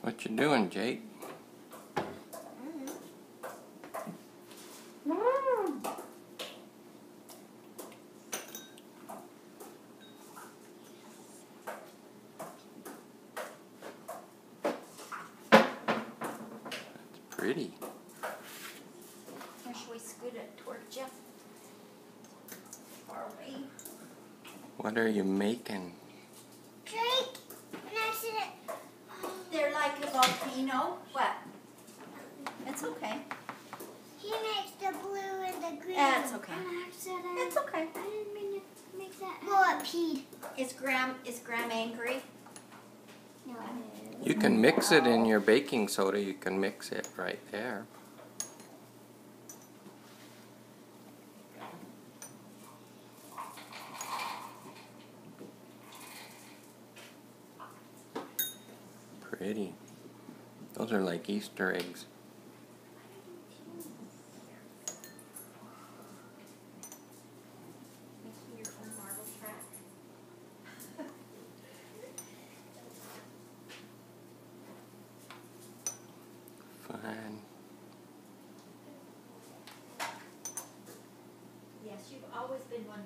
What you doing, Jake? That's pretty. Or should we scoot it toward you? Far away. What are you making? Like a volcano. What? It's okay. He makes the blue and the green. That's okay. An accident. It's okay. I didn't mean to make that. Well, it peed. Is Graham is Graham angry? No. You can mix it in your baking soda. You can mix it right there. Pretty. Those are like Easter eggs. Fun. Yes, you've always been one